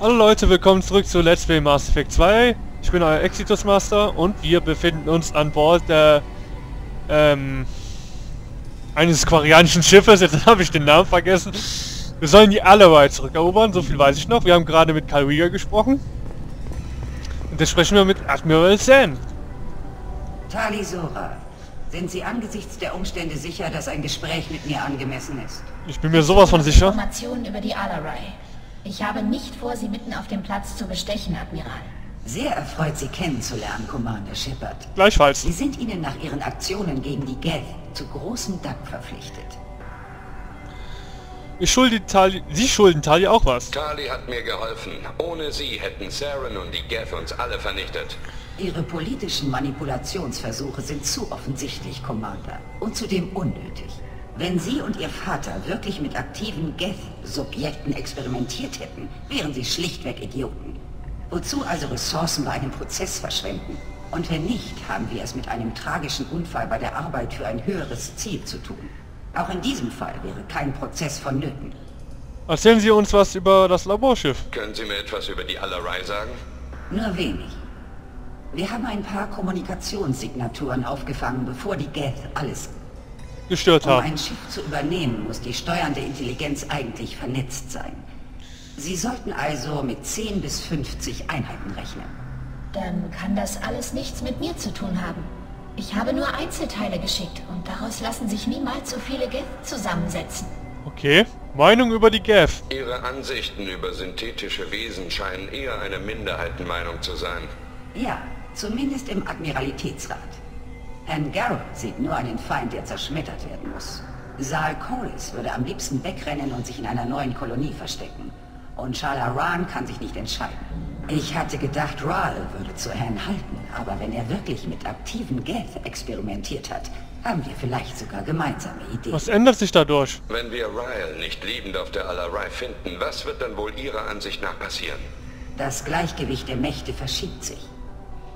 Hallo Leute, willkommen zurück zu Let's Play Mass Effect 2. Ich bin euer Exitus Master und wir befinden uns an Bord der ähm, eines quarianischen Schiffes, jetzt habe ich den Namen vergessen. Wir sollen die Alawai zurückerobern, so viel weiß ich noch. Wir haben gerade mit Kalwiga gesprochen. Und jetzt sprechen wir mit Admiral Sam. Tali Sora, sind Sie angesichts der Umstände sicher, dass ein Gespräch mit mir angemessen ist? Ich bin mir sowas von sicher. Informationen über die Alarai. Ich habe nicht vor, Sie mitten auf dem Platz zu bestechen, Admiral. Sehr erfreut, Sie kennenzulernen, Commander Shepard. Gleichfalls. Wir sind Ihnen nach Ihren Aktionen gegen die Geth zu großem Dank verpflichtet. Ich schulde Tali, Sie schulden Tali auch was. Tali hat mir geholfen. Ohne sie hätten Saren und die Geth uns alle vernichtet. Ihre politischen Manipulationsversuche sind zu offensichtlich, Commander. Und zudem unnötig. Wenn Sie und Ihr Vater wirklich mit aktiven Geth-Subjekten experimentiert hätten, wären Sie schlichtweg Idioten. Wozu also Ressourcen bei einem Prozess verschwenden? Und wenn nicht, haben wir es mit einem tragischen Unfall bei der Arbeit für ein höheres Ziel zu tun. Auch in diesem Fall wäre kein Prozess vonnöten. Erzählen Sie uns was über das Laborschiff. Können Sie mir etwas über die Allerei sagen? Nur wenig. Wir haben ein paar Kommunikationssignaturen aufgefangen, bevor die Geth alles... Gestört Um haben. ein Schiff zu übernehmen, muss die steuernde Intelligenz eigentlich vernetzt sein. Sie sollten also mit 10 bis 50 Einheiten rechnen. Dann kann das alles nichts mit mir zu tun haben. Ich habe nur Einzelteile geschickt und daraus lassen sich niemals so viele Geth zusammensetzen. Okay. Meinung über die Gav. Ihre Ansichten über synthetische Wesen scheinen eher eine Minderheitenmeinung zu sein. Ja, zumindest im Admiralitätsrat. Herrn Garrett sieht nur einen Feind, der zerschmettert werden muss. Saal Corliss würde am liebsten wegrennen und sich in einer neuen Kolonie verstecken. Und Shala Ran kann sich nicht entscheiden. Ich hatte gedacht, Rahl würde zu Herrn halten, aber wenn er wirklich mit aktiven Geth experimentiert hat, haben wir vielleicht sogar gemeinsame Ideen. Was ändert sich dadurch? Wenn wir Ryle nicht liebend auf der Allerei finden, was wird dann wohl Ihrer Ansicht nach passieren? Das Gleichgewicht der Mächte verschiebt sich.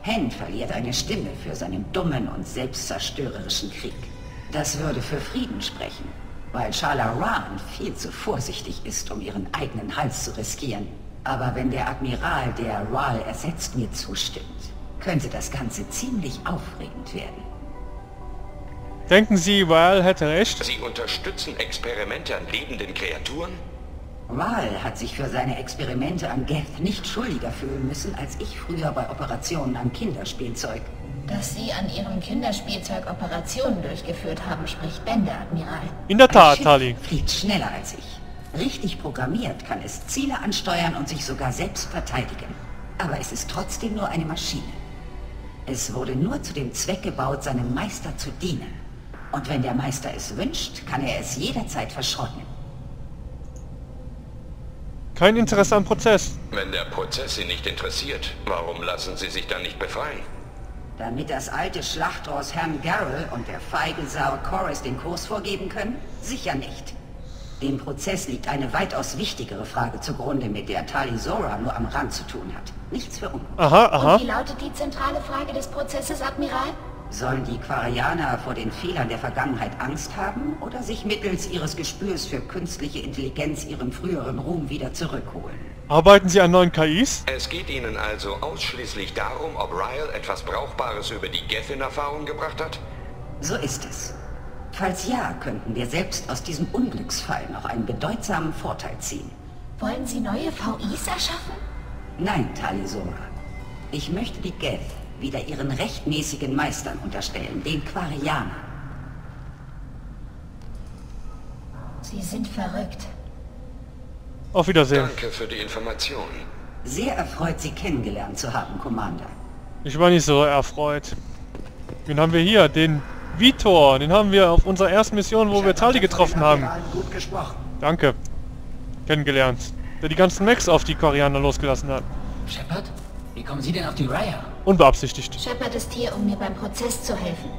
Hen verliert eine Stimme für seinen dummen und selbstzerstörerischen Krieg. Das würde für Frieden sprechen, weil Ran viel zu vorsichtig ist, um ihren eigenen Hals zu riskieren. Aber wenn der Admiral, der Ral ersetzt, mir zustimmt, könnte das Ganze ziemlich aufregend werden. Denken Sie, Val hätte recht? Sie unterstützen Experimente an lebenden Kreaturen? Ral hat sich für seine Experimente an Geth nicht schuldiger fühlen müssen, als ich früher bei Operationen am Kinderspielzeug. Dass Sie an Ihrem Kinderspielzeug Operationen durchgeführt haben, spricht Bände, Admiral. In der Tat, Tali. fliegt schneller als ich. Richtig programmiert kann es Ziele ansteuern und sich sogar selbst verteidigen. Aber es ist trotzdem nur eine Maschine. Es wurde nur zu dem Zweck gebaut, seinem Meister zu dienen. Und wenn der Meister es wünscht, kann er es jederzeit verschrotten. Kein Interesse am Prozess. Wenn der Prozess Sie nicht interessiert, warum lassen Sie sich dann nicht befreien? Damit das alte Schlachtross Herrn Garrel und der feige Sau Chorus den Kurs vorgeben können? Sicher nicht. Dem Prozess liegt eine weitaus wichtigere Frage zugrunde, mit der Tali Zora nur am Rand zu tun hat. Nichts für ungut. Aha, Und aha. wie lautet die zentrale Frage des Prozesses, Admiral? Sollen die Quarianer vor den Fehlern der Vergangenheit Angst haben oder sich mittels ihres Gespürs für künstliche Intelligenz ihren früheren Ruhm wieder zurückholen? Arbeiten Sie an neuen KIs? Es geht Ihnen also ausschließlich darum, ob Ryle etwas Brauchbares über die Geth in Erfahrung gebracht hat? So ist es. Falls ja, könnten wir selbst aus diesem Unglücksfall noch einen bedeutsamen Vorteil ziehen. Wollen Sie neue VIs erschaffen? Nein, Talisora. Ich möchte die Geth wieder ihren rechtmäßigen Meistern unterstellen, den Quarianern. Sie sind verrückt. Auf Wiedersehen. Danke für die Information. Sehr erfreut, Sie kennengelernt zu haben, Commander. Ich war nicht so erfreut. Wen haben wir hier? Den Vitor. Den haben wir auf unserer ersten Mission, wo wir Tali getroffen haben. Gut gesprochen. Danke. Kennengelernt. Der die ganzen Mechs auf die Koreaner losgelassen hat. Shepard, wie kommen Sie denn auf die Raya? Unbeabsichtigt. Shepard ist hier, um mir beim Prozess zu helfen.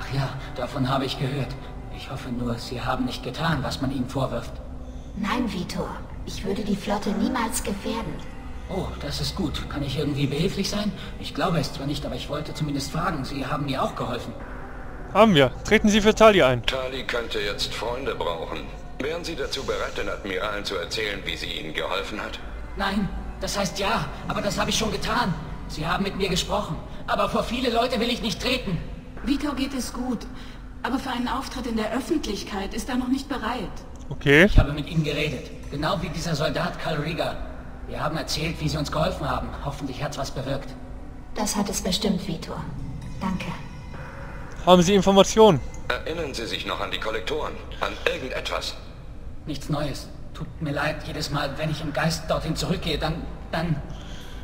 Ach ja, davon habe ich gehört. Ich hoffe nur, Sie haben nicht getan, was man Ihnen vorwirft. Nein, Vitor. Ich würde die Flotte niemals gefährden. Oh, das ist gut. Kann ich irgendwie behilflich sein? Ich glaube es zwar nicht, aber ich wollte zumindest fragen. Sie haben mir auch geholfen. Haben wir. Treten Sie für Tali ein. Tali könnte jetzt Freunde brauchen. Wären Sie dazu bereit, den Admiralen zu erzählen, wie sie Ihnen geholfen hat? Nein, das heißt ja, aber das habe ich schon getan. Sie haben mit mir gesprochen, aber vor viele Leute will ich nicht treten. Vito geht es gut, aber für einen Auftritt in der Öffentlichkeit ist er noch nicht bereit. Okay. Ich habe mit ihm geredet, genau wie dieser Soldat Karl Rieger. Wir haben erzählt, wie sie uns geholfen haben. Hoffentlich hat's was bewirkt. Das hat es bestimmt, Vitor. Danke. Haben Sie Informationen? Erinnern Sie sich noch an die Kollektoren? An irgendetwas? Nichts Neues. Tut mir leid, jedes Mal, wenn ich im Geist dorthin zurückgehe, dann... dann...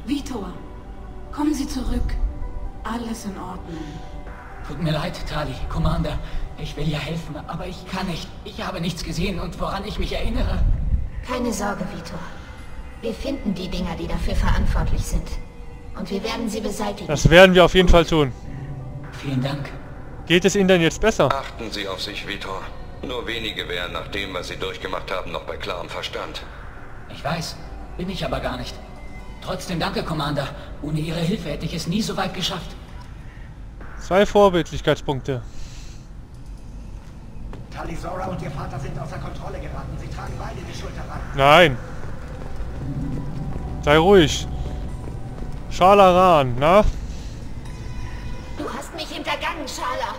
Vitor, kommen Sie zurück. Alles in Ordnung. Tut mir leid, Tali, Commander. Ich will ja helfen, aber ich kann nicht. Ich habe nichts gesehen und woran ich mich erinnere... Keine Sorge, Vitor. Wir finden die Dinger, die dafür verantwortlich sind. Und wir werden sie beseitigen. Das werden wir auf jeden Fall tun. Vielen Dank. Geht es Ihnen denn jetzt besser? Achten Sie auf sich, Vitor. Nur wenige wären nach dem, was Sie durchgemacht haben, noch bei klarem Verstand. Ich weiß, bin ich aber gar nicht. Trotzdem danke, Commander. Ohne Ihre Hilfe hätte ich es nie so weit geschafft. Zwei Vorbildlichkeitspunkte. Talisora und ihr Vater sind außer Kontrolle geraten. Sie tragen beide die Schuld daran. Nein. Sei ruhig. Schalaran, na? Du hast mich hintergangen, Schala.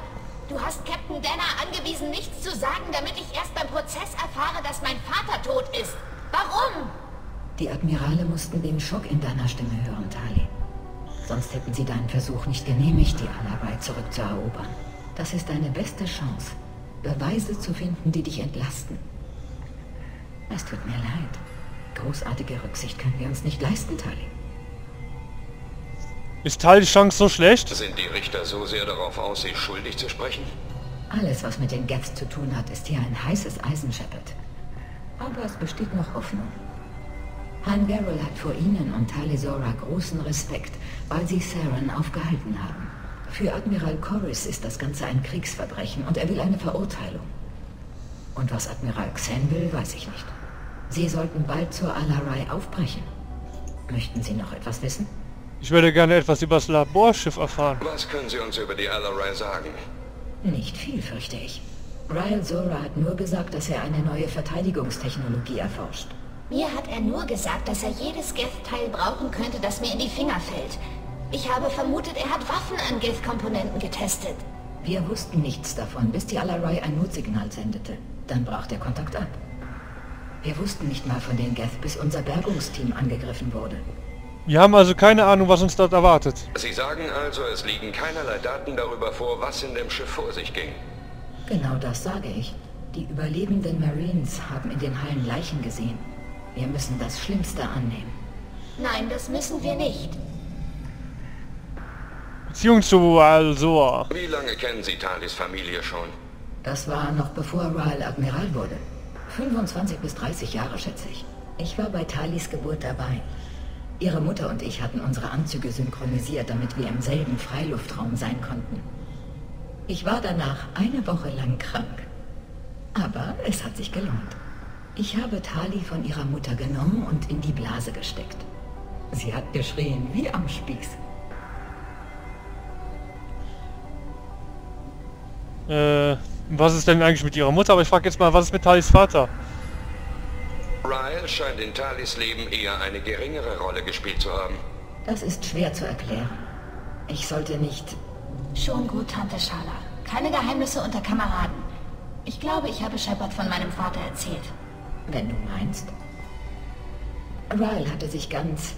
Du hast Captain Denner angewiesen, nichts zu sagen, damit ich erst beim Prozess erfahre, dass mein Vater tot ist. Warum? Die Admirale mussten den Schock in deiner Stimme hören, Tali. Sonst hätten sie deinen Versuch nicht genehmigt, die Alabai zurückzuerobern. Das ist deine beste Chance, Beweise zu finden, die dich entlasten. Es tut mir leid. Großartige Rücksicht können wir uns nicht leisten, Tali. Ist die Chance so schlecht? Sind die Richter so sehr darauf aus, Sie schuldig zu sprechen? Alles, was mit den Geths zu tun hat, ist hier ein heißes Eisen, Shepard. Aber es besteht noch Hoffnung. Han Garrel hat vor Ihnen und Talisora großen Respekt, weil Sie Saren aufgehalten haben. Für Admiral Corris ist das Ganze ein Kriegsverbrechen und er will eine Verurteilung. Und was Admiral Xen will, weiß ich nicht. Sie sollten bald zur Alarai aufbrechen. Möchten Sie noch etwas wissen? Ich würde gerne etwas über das Laborschiff erfahren. Was können Sie uns über die Alarai sagen? Nicht viel, fürchte ich. Ryle Zora hat nur gesagt, dass er eine neue Verteidigungstechnologie erforscht. Mir hat er nur gesagt, dass er jedes Geth-Teil brauchen könnte, das mir in die Finger fällt. Ich habe vermutet, er hat Waffen an Geth-Komponenten getestet. Wir wussten nichts davon, bis die Alarai ein Notsignal sendete. Dann brach der Kontakt ab. Wir wussten nicht mal von den Geth, bis unser Bergungsteam angegriffen wurde. Wir haben also keine Ahnung, was uns dort erwartet. Sie sagen also, es liegen keinerlei Daten darüber vor, was in dem Schiff vor sich ging. Genau das sage ich. Die überlebenden Marines haben in den Hallen Leichen gesehen. Wir müssen das Schlimmste annehmen. Nein, das müssen wir nicht. Beziehung zu Alzor. Wie lange kennen Sie Talis Familie schon? Das war noch bevor Ryle Admiral wurde. 25 bis 30 Jahre, schätze ich. Ich war bei Talis Geburt dabei. Ihre Mutter und ich hatten unsere Anzüge synchronisiert, damit wir im selben Freiluftraum sein konnten. Ich war danach eine Woche lang krank. Aber es hat sich gelohnt. Ich habe Tali von ihrer Mutter genommen und in die Blase gesteckt. Sie hat geschrien wie am Spieß. Äh, was ist denn eigentlich mit ihrer Mutter? Aber ich frage jetzt mal, was ist mit Talis Vater? Ryle scheint in Talis Leben eher eine geringere Rolle gespielt zu haben. Das ist schwer zu erklären. Ich sollte nicht... Schon gut, Tante Schala. Keine Geheimnisse unter Kameraden. Ich glaube, ich habe Shepard von meinem Vater erzählt. Wenn du meinst. Ryle hatte sich ganz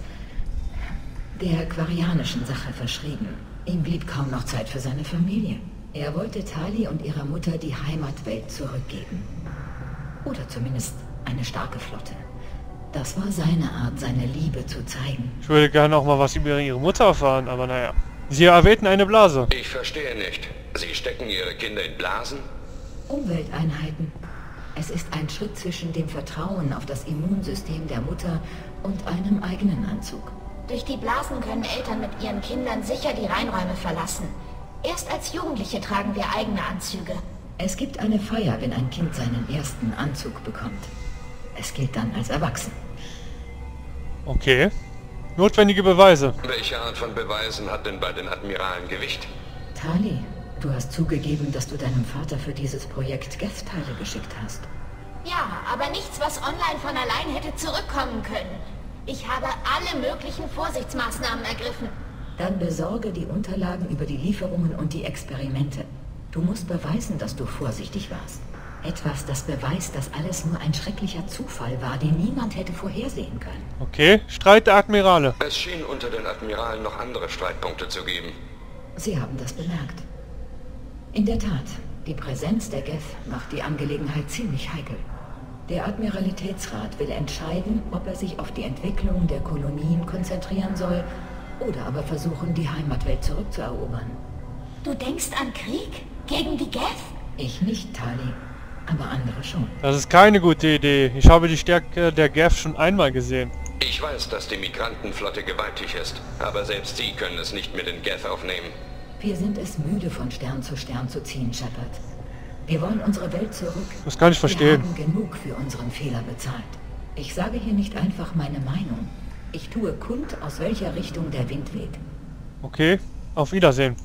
der quarianischen Sache verschrieben. Ihm blieb kaum noch Zeit für seine Familie. Er wollte Tali und ihrer Mutter die Heimatwelt zurückgeben. Oder zumindest eine starke Flotte. Das war seine Art, seine Liebe zu zeigen. Ich würde gerne auch mal was über ihre Mutter erfahren, aber naja. Sie erwähnten eine Blase. Ich verstehe nicht. Sie stecken Ihre Kinder in Blasen? Umwelteinheiten. Es ist ein Schritt zwischen dem Vertrauen auf das Immunsystem der Mutter und einem eigenen Anzug. Durch die Blasen können Eltern mit ihren Kindern sicher die Reinräume verlassen. Erst als Jugendliche tragen wir eigene Anzüge. Es gibt eine Feier, wenn ein Kind seinen ersten Anzug bekommt. Es gilt dann als erwachsen. Okay. Notwendige Beweise. Welche Art von Beweisen hat denn bei den Admiralen Gewicht? Tali, Du hast zugegeben, dass du deinem Vater für dieses Projekt Geth-Teile geschickt hast. Ja, aber nichts, was online von allein hätte zurückkommen können. Ich habe alle möglichen Vorsichtsmaßnahmen ergriffen. Dann besorge die Unterlagen über die Lieferungen und die Experimente. Du musst beweisen, dass du vorsichtig warst. Etwas, das beweist, dass alles nur ein schrecklicher Zufall war, den niemand hätte vorhersehen können. Okay, Streit der Admirale. Es schien unter den Admiralen noch andere Streitpunkte zu geben. Sie haben das bemerkt. In der Tat, die Präsenz der Geth macht die Angelegenheit ziemlich heikel. Der Admiralitätsrat will entscheiden, ob er sich auf die Entwicklung der Kolonien konzentrieren soll oder aber versuchen, die Heimatwelt zurückzuerobern. Du denkst an Krieg? Gegen die Geth? Ich nicht, Tali, aber andere schon. Das ist keine gute Idee. Ich habe die Stärke der Gav schon einmal gesehen. Ich weiß, dass die Migrantenflotte gewaltig ist, aber selbst sie können es nicht mit den Geth aufnehmen. Wir sind es müde, von Stern zu Stern zu ziehen, Shepard. Wir wollen unsere Welt zurück. Das kann ich verstehen. Wir haben genug für unseren Fehler bezahlt. Ich sage hier nicht einfach meine Meinung. Ich tue kund, aus welcher Richtung der Wind weht. Okay, auf Wiedersehen.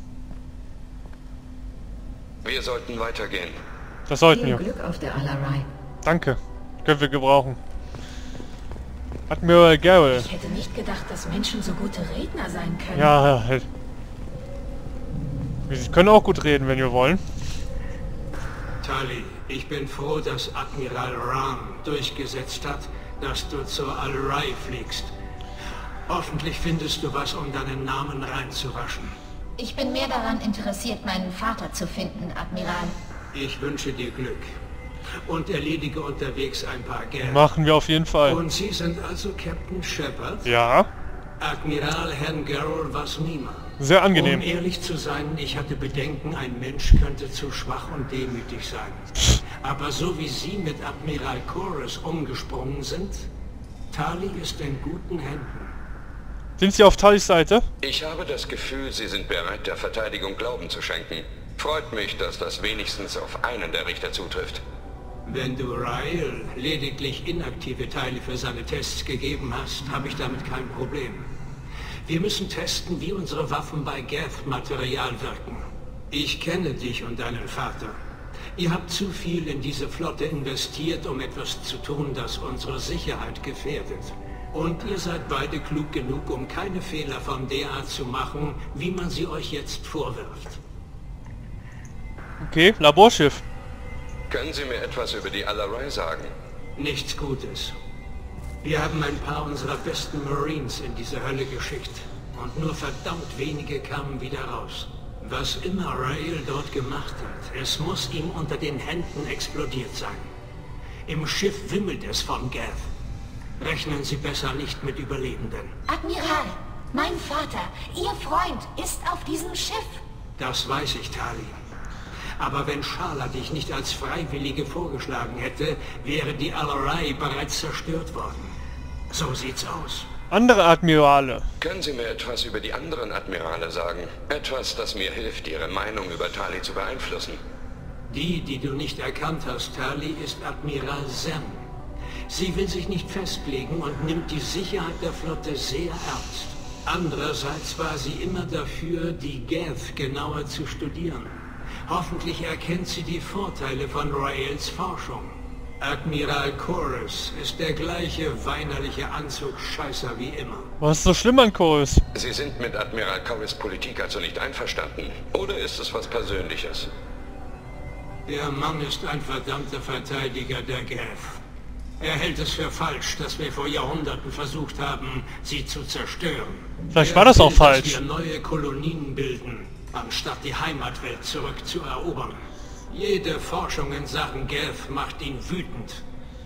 Wir sollten weitergehen. Das sollten Viel wir. Glück auf der Alarai. Danke. Können wir gebrauchen. Admiral Garrel. Ich hätte nicht gedacht, dass Menschen so gute Redner sein können. Ja, halt. Wir können auch gut reden, wenn wir wollen. Tali, ich bin froh, dass Admiral Ram durchgesetzt hat, dass du zur Al-Rai fliegst. Hoffentlich findest du was, um deinen Namen reinzuwaschen. Ich bin mehr daran interessiert, meinen Vater zu finden, Admiral. Ich wünsche dir Glück. Und erledige unterwegs ein paar Geld. Machen wir auf jeden Fall. Und Sie sind also Captain Shepard? Ja, Admiral Herrn Garrel was niemand. Sehr Um angenehm. ehrlich zu sein, ich hatte Bedenken, ein Mensch könnte zu schwach und demütig sein. Aber so wie Sie mit Admiral Chorus umgesprungen sind, Tali ist in guten Händen. Sind Sie auf Talis Seite? Ich habe das Gefühl, Sie sind bereit, der Verteidigung Glauben zu schenken. Freut mich, dass das wenigstens auf einen der Richter zutrifft. Wenn du Ryle lediglich inaktive Teile für seine Tests gegeben hast, habe ich damit kein Problem. Wir müssen testen, wie unsere Waffen bei Geth-Material wirken. Ich kenne dich und deinen Vater. Ihr habt zu viel in diese Flotte investiert, um etwas zu tun, das unsere Sicherheit gefährdet. Und ihr seid beide klug genug, um keine Fehler von der Art zu machen, wie man sie euch jetzt vorwirft. Okay, Laborschiff. Können Sie mir etwas über die Alarai sagen? Nichts Gutes. Wir haben ein paar unserer besten Marines in diese Hölle geschickt. Und nur verdammt wenige kamen wieder raus. Was immer Rael dort gemacht hat, es muss ihm unter den Händen explodiert sein. Im Schiff wimmelt es von Geth. Rechnen Sie besser nicht mit Überlebenden. Admiral, mein Vater, Ihr Freund, ist auf diesem Schiff. Das weiß ich, Tali. Aber wenn Schala dich nicht als Freiwillige vorgeschlagen hätte, wäre die Alarai bereits zerstört worden. So sieht's aus. Andere Admirale. Können Sie mir etwas über die anderen Admirale sagen? Etwas, das mir hilft, Ihre Meinung über Tali zu beeinflussen. Die, die du nicht erkannt hast, Tali, ist Admiral Sem. Sie will sich nicht festlegen und nimmt die Sicherheit der Flotte sehr ernst. Andererseits war sie immer dafür, die Geth genauer zu studieren. Hoffentlich erkennt sie die Vorteile von Raels Forschung. Admiral Chorus ist der gleiche weinerliche Anzugscheißer wie immer. Was ist so schlimm an Chorus? Sie sind mit Admiral Corris Politik also nicht einverstanden? Oder ist es was Persönliches? Der Mann ist ein verdammter Verteidiger der Geth. Er hält es für falsch, dass wir vor Jahrhunderten versucht haben, sie zu zerstören. Vielleicht Er war das auch will, falsch. Dass wir neue Kolonien bilden, anstatt die Heimatwelt zurückzuerobern. Jede Forschung in Sachen Geth macht ihn wütend.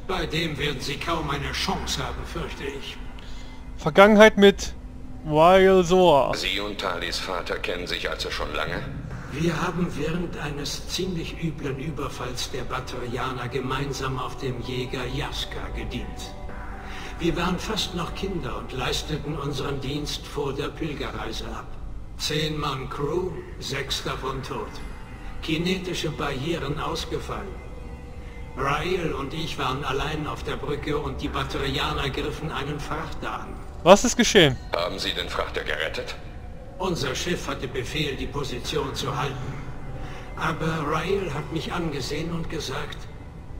Bei dem werden sie kaum eine Chance haben, fürchte ich. Vergangenheit mit Wild Soar. Sie und Talis Vater kennen sich also schon lange? Wir haben während eines ziemlich üblen Überfalls der Batterianer gemeinsam auf dem Jäger Jaska gedient. Wir waren fast noch Kinder und leisteten unseren Dienst vor der Pilgerreise ab. Zehn Mann Crew, sechs davon tot. Kinetische Barrieren ausgefallen. Rael und ich waren allein auf der Brücke und die Batterianer griffen einen Frachter an. Was ist geschehen? Haben Sie den Frachter gerettet? Unser Schiff hatte Befehl, die Position zu halten. Aber Rael hat mich angesehen und gesagt,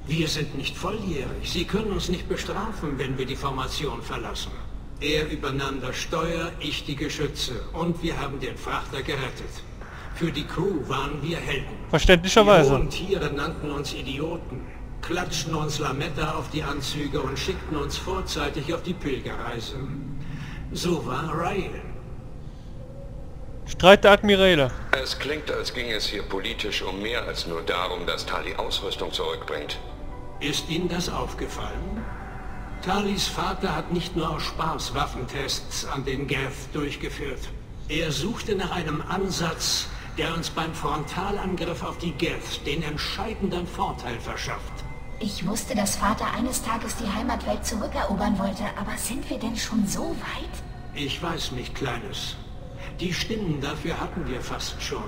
wir sind nicht volljährig. Sie können uns nicht bestrafen, wenn wir die Formation verlassen. Er übernahm das Steuer, ich die Geschütze. Und wir haben den Frachter gerettet. Für die Crew waren wir Helden. Die Verständlicherweise. hohen Tiere nannten uns Idioten, klatschten uns Lametta auf die Anzüge und schickten uns vorzeitig auf die Pilgerreise. So war Ryan. Streit der Admiräle. Es klingt, als ging es hier politisch um mehr als nur darum, dass Tali Ausrüstung zurückbringt. Ist Ihnen das aufgefallen? Talis Vater hat nicht nur aus Spaß Waffentests an den Geth durchgeführt. Er suchte nach einem Ansatz, der uns beim Frontalangriff auf die Geth den entscheidenden Vorteil verschafft. Ich wusste, dass Vater eines Tages die Heimatwelt zurückerobern wollte, aber sind wir denn schon so weit? Ich weiß nicht, Kleines. Die Stimmen dafür hatten wir fast schon.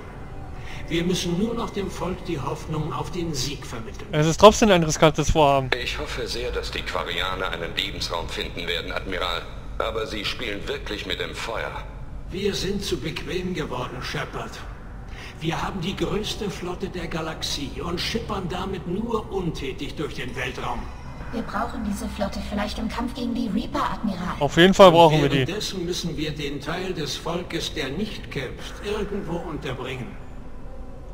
Wir müssen nur noch dem Volk die Hoffnung auf den Sieg vermitteln. Es ist trotzdem ein riskantes Vorhaben. Ich hoffe sehr, dass die Quarianer einen Lebensraum finden werden, Admiral. Aber sie spielen wirklich mit dem Feuer. Wir sind zu bequem geworden, Shepard. Wir haben die größte Flotte der Galaxie und schippern damit nur untätig durch den Weltraum. Wir brauchen diese Flotte vielleicht im Kampf gegen die Reaper, Admiral. Auf jeden Fall brauchen wir die. Währenddessen müssen wir den Teil des Volkes, der nicht kämpft, irgendwo unterbringen.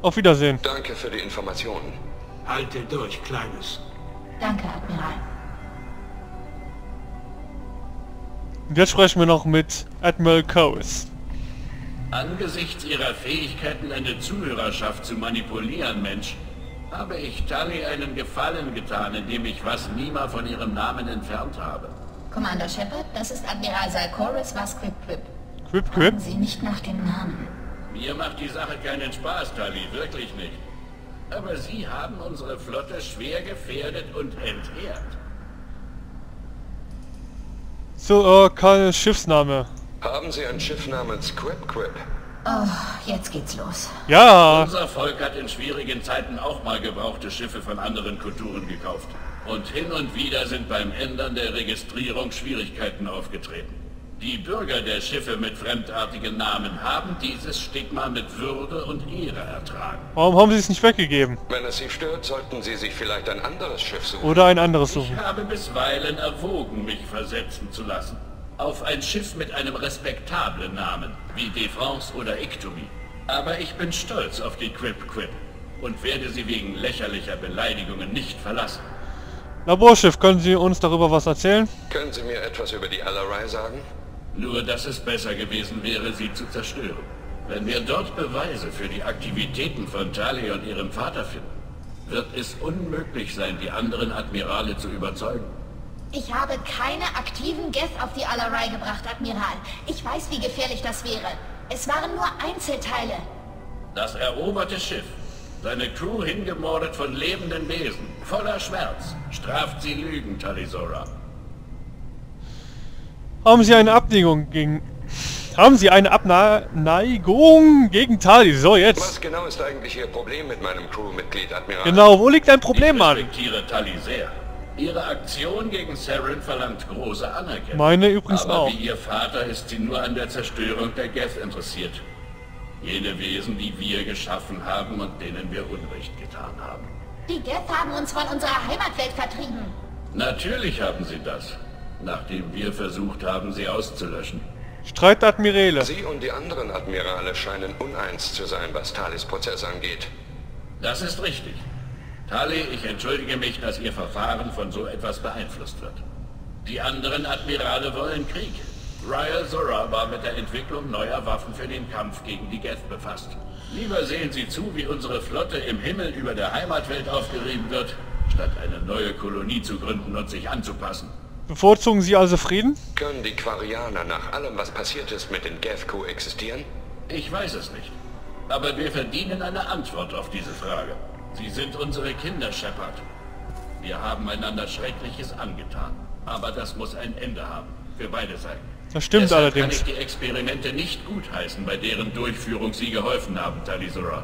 Auf Wiedersehen. Danke für die Informationen. Halte durch, Kleines. Danke, Admiral. Und jetzt sprechen wir noch mit Admiral Coase. Angesichts Ihrer Fähigkeiten, eine Zuhörerschaft zu manipulieren, Mensch, habe ich Tully einen Gefallen getan, indem ich was Nima von ihrem Namen entfernt habe. Commander Shepard, das ist Admiral Salkoris Vasquip Quip. Quip Quip. Sie nicht nach dem Namen. Mir macht die Sache keinen Spaß, Tully, wirklich nicht. Aber Sie haben unsere Flotte schwer gefährdet und entehrt. So, äh, kein Schiffsname. Haben Sie ein Schiff namens Quip Quip? Oh, jetzt geht's los. Ja, Unser Volk hat in schwierigen Zeiten auch mal gebrauchte Schiffe von anderen Kulturen gekauft. Und hin und wieder sind beim Ändern der Registrierung Schwierigkeiten aufgetreten. Die Bürger der Schiffe mit fremdartigen Namen haben dieses Stigma mit Würde und Ehre ertragen. warum haben sie es nicht weggegeben? Wenn es Sie stört, sollten Sie sich vielleicht ein anderes Schiff suchen. Oder ein anderes suchen. Ich habe bisweilen erwogen, mich versetzen zu lassen. Auf ein Schiff mit einem respektablen Namen, wie De France oder Ictomy. Aber ich bin stolz auf die Quip Quip und werde sie wegen lächerlicher Beleidigungen nicht verlassen. Laborschiff, können Sie uns darüber was erzählen? Können Sie mir etwas über die Alarai sagen? Nur, dass es besser gewesen wäre, sie zu zerstören. Wenn wir dort Beweise für die Aktivitäten von Tali und ihrem Vater finden, wird es unmöglich sein, die anderen Admirale zu überzeugen. Ich habe keine aktiven Geth auf die Alarai gebracht, Admiral. Ich weiß, wie gefährlich das wäre. Es waren nur Einzelteile. Das eroberte Schiff, seine Crew hingemordet von lebenden Wesen, voller Schmerz, straft sie Lügen, Talisora. Haben Sie eine Abneigung gegen... Haben Sie eine Abneigung gegen Tali? So, jetzt. Was genau ist eigentlich Ihr Problem mit meinem Crewmitglied, Admiral? Genau, wo liegt dein Problem, ich Mann? respektiere Tali sehr. Ihre Aktion gegen Saren verlangt große Anerkennung. Meine übrigens Aber auch. wie ihr Vater ist sie nur an der Zerstörung der Geth interessiert. Jene Wesen, die wir geschaffen haben und denen wir Unrecht getan haben. Die Geth haben uns von unserer Heimatwelt vertrieben. Natürlich haben sie das, nachdem wir versucht haben, sie auszulöschen. Streit der Admiräle. Sie und die anderen Admirale scheinen uneins zu sein, was Talis Prozess angeht. Das ist richtig. Tali, ich entschuldige mich, dass Ihr Verfahren von so etwas beeinflusst wird. Die anderen Admirale wollen Krieg. Ryle Zora war mit der Entwicklung neuer Waffen für den Kampf gegen die Geth befasst. Lieber sehen Sie zu, wie unsere Flotte im Himmel über der Heimatwelt aufgerieben wird, statt eine neue Kolonie zu gründen und sich anzupassen. Bevorzugen Sie also Frieden? Können die Quarianer nach allem, was passiert ist, mit den Geth koexistieren? Ich weiß es nicht. Aber wir verdienen eine Antwort auf diese Frage. Sie sind unsere Kinder, Shepard. Wir haben einander Schreckliches angetan. Aber das muss ein Ende haben. Für beide Seiten. Das stimmt Deshalb allerdings. kann ich die Experimente nicht gutheißen, bei deren Durchführung Sie geholfen haben, Talisora.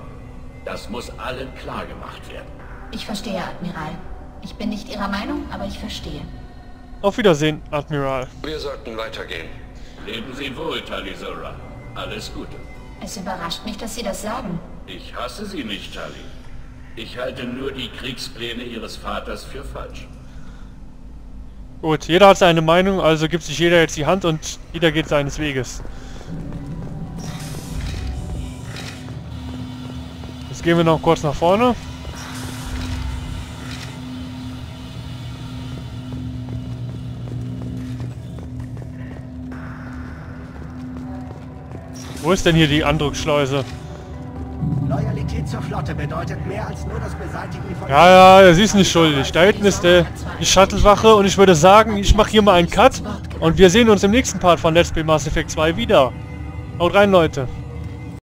Das muss allen klar gemacht werden. Ich verstehe, Admiral. Ich bin nicht Ihrer Meinung, aber ich verstehe. Auf Wiedersehen, Admiral. Wir sollten weitergehen. Leben Sie wohl, Talisora. Alles Gute. Es überrascht mich, dass Sie das sagen. Ich hasse sie nicht, Charlie. Ich halte nur die Kriegspläne ihres Vaters für falsch. Gut, jeder hat seine Meinung, also gibt sich jeder jetzt die Hand und jeder geht seines Weges. Jetzt gehen wir noch kurz nach vorne. Wo ist denn hier die Andruckschleuse? Zur Flotte bedeutet mehr als nur das Beseitigen von... Ja, ja, sie ist nicht schuldig. Da hinten ist der, die Shuttlewache und ich würde sagen, ich mache hier mal einen Cut und wir sehen uns im nächsten Part von Let's Play Mass Effect 2 wieder. Haut rein, Leute.